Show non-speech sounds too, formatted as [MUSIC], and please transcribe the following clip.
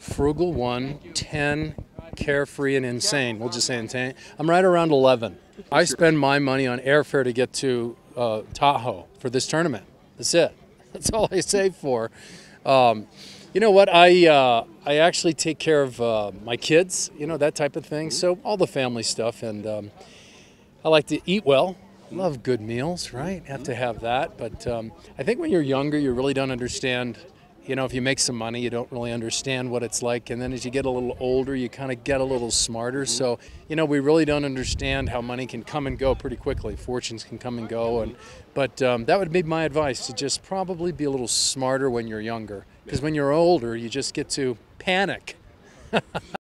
frugal one, 10 carefree and insane. We'll just say insane. I'm right around 11. I spend my money on airfare to get to uh, Tahoe for this tournament. That's it. [LAUGHS] That's all I save for. Um, you know what? I uh, I actually take care of uh, my kids. You know that type of thing. So all the family stuff, and um, I like to eat well. Love good meals, right? Have to have that. But um, I think when you're younger, you really don't understand. You know, if you make some money, you don't really understand what it's like. And then as you get a little older, you kind of get a little smarter. So, you know, we really don't understand how money can come and go pretty quickly. Fortunes can come and go. And but um, that would be my advice to just probably be a little smarter when you're younger. Because when you're older, you just get to panic. [LAUGHS]